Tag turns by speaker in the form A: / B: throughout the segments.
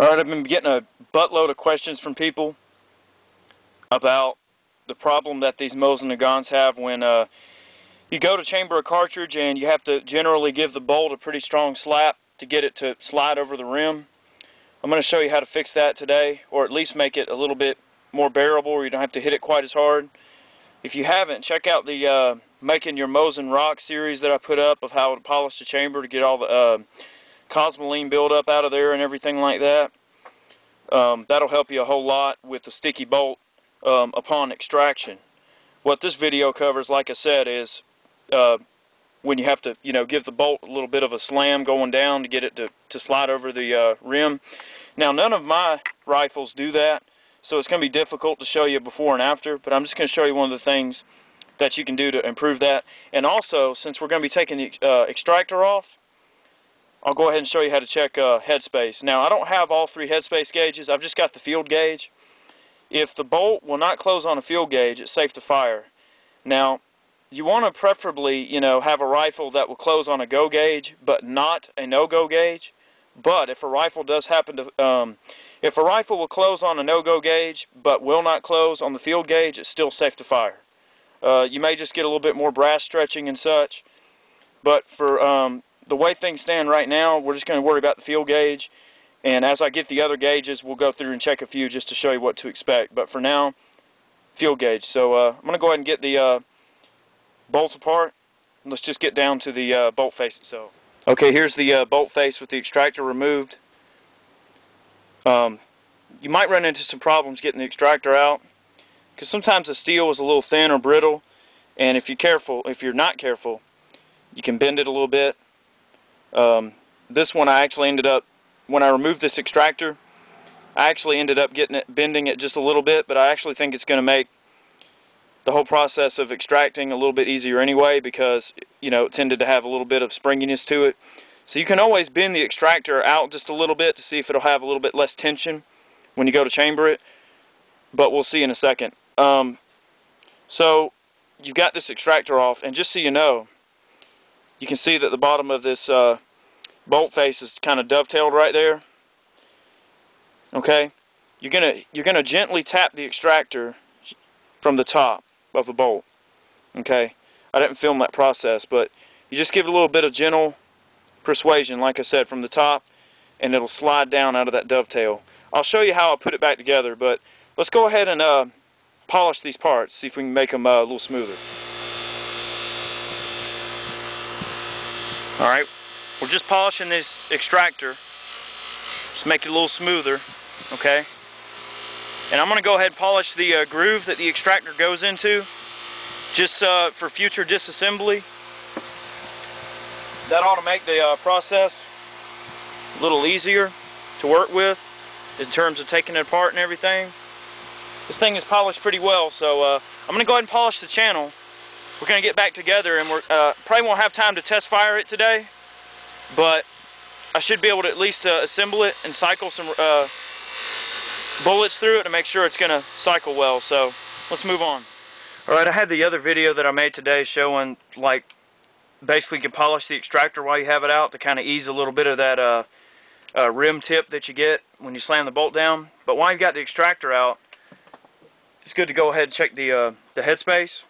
A: All right, I've been getting a buttload of questions from people about the problem that these Mosin Nagants have when uh, you go to chamber a cartridge and you have to generally give the bolt a pretty strong slap to get it to slide over the rim. I'm going to show you how to fix that today, or at least make it a little bit more bearable where you don't have to hit it quite as hard. If you haven't, check out the uh, Making Your Mosin Rock series that I put up of how to polish the chamber to get all the uh, Cosmoline buildup out of there and everything like that. Um, that'll help you a whole lot with the sticky bolt um, upon extraction. What this video covers, like I said, is uh, when you have to, you know, give the bolt a little bit of a slam going down to get it to, to slide over the uh, rim. Now, none of my rifles do that, so it's going to be difficult to show you before and after, but I'm just going to show you one of the things that you can do to improve that. And also, since we're going to be taking the uh, extractor off, I'll go ahead and show you how to check uh, headspace. Now, I don't have all three headspace gauges. I've just got the field gauge. If the bolt will not close on a field gauge, it's safe to fire. Now, you want to preferably, you know, have a rifle that will close on a go gauge, but not a no-go gauge. But if a rifle does happen to, um, if a rifle will close on a no-go gauge, but will not close on the field gauge, it's still safe to fire. Uh, you may just get a little bit more brass stretching and such. But for um, the way things stand right now, we're just going to worry about the field gauge. And as I get the other gauges, we'll go through and check a few just to show you what to expect. But for now, field gauge. So uh, I'm going to go ahead and get the uh, bolts apart. Let's just get down to the uh, bolt face itself. Okay, here's the uh, bolt face with the extractor removed. Um, you might run into some problems getting the extractor out because sometimes the steel is a little thin or brittle and if you're careful, if you're not careful, you can bend it a little bit. Um, this one I actually ended up, when I removed this extractor, I actually ended up getting it, bending it just a little bit, but I actually think it's going to make the whole process of extracting a little bit easier anyway because, you know, it tended to have a little bit of springiness to it. So you can always bend the extractor out just a little bit to see if it'll have a little bit less tension when you go to chamber it, but we'll see in a second. Um, so you've got this extractor off, and just so you know, you can see that the bottom of this uh, bolt face is kind of dovetailed right there. Okay, you're gonna you're gonna gently tap the extractor from the top of the bolt. Okay, I didn't film that process, but you just give it a little bit of gentle persuasion, like I said, from the top, and it'll slide down out of that dovetail. I'll show you how I put it back together, but let's go ahead and uh, polish these parts, see if we can make them uh, a little smoother. Alright, we're just polishing this extractor, just make it a little smoother, okay? And I'm going to go ahead and polish the uh, groove that the extractor goes into, just uh, for future disassembly. That ought to make the uh, process a little easier to work with in terms of taking it apart and everything. This thing is polished pretty well, so uh, I'm going to go ahead and polish the channel. We're going to get back together, and we're uh, probably won't have time to test fire it today, but I should be able to at least uh, assemble it and cycle some uh, bullets through it to make sure it's going to cycle well. So let's move on. Alright, I had the other video that I made today showing like basically you can polish the extractor while you have it out to kind of ease a little bit of that uh, uh, rim tip that you get when you slam the bolt down. But while you've got the extractor out, it's good to go ahead and check the, uh, the headspace.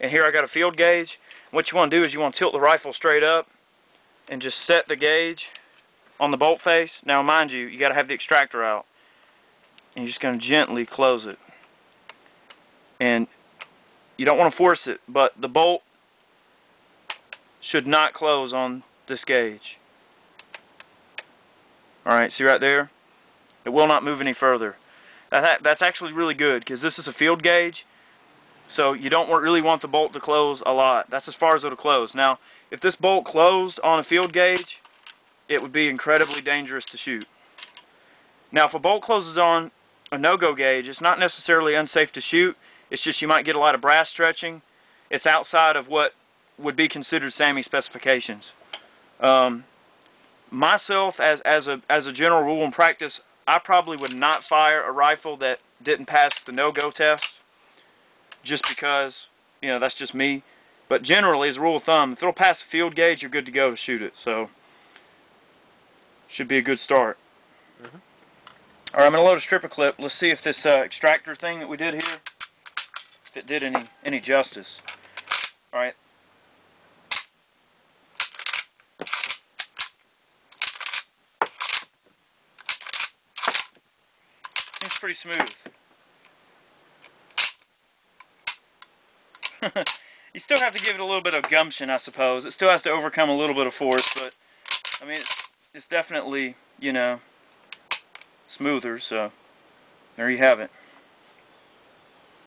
A: And here I got a field gauge. What you want to do is you want to tilt the rifle straight up and just set the gauge on the bolt face. Now mind you, you got to have the extractor out. And you're just going to gently close it. And you don't want to force it, but the bolt should not close on this gauge. Alright, see right there? It will not move any further. That, that's actually really good because this is a field gauge. So you don't really want the bolt to close a lot. That's as far as it'll close. Now, if this bolt closed on a field gauge, it would be incredibly dangerous to shoot. Now, if a bolt closes on a no-go gauge, it's not necessarily unsafe to shoot. It's just you might get a lot of brass stretching. It's outside of what would be considered SAAMI specifications. Um, myself, as, as, a, as a general rule in practice, I probably would not fire a rifle that didn't pass the no-go test just because, you know, that's just me. But generally, as a rule of thumb, if it'll pass the field gauge, you're good to go to shoot it. So, should be a good start. Mm -hmm. Alright, I'm going to load a stripper clip. Let's see if this uh, extractor thing that we did here, if it did any, any justice. Alright. Seems pretty smooth. you still have to give it a little bit of gumption, I suppose. It still has to overcome a little bit of force, but I mean, it's, it's definitely, you know, smoother, so there you have it.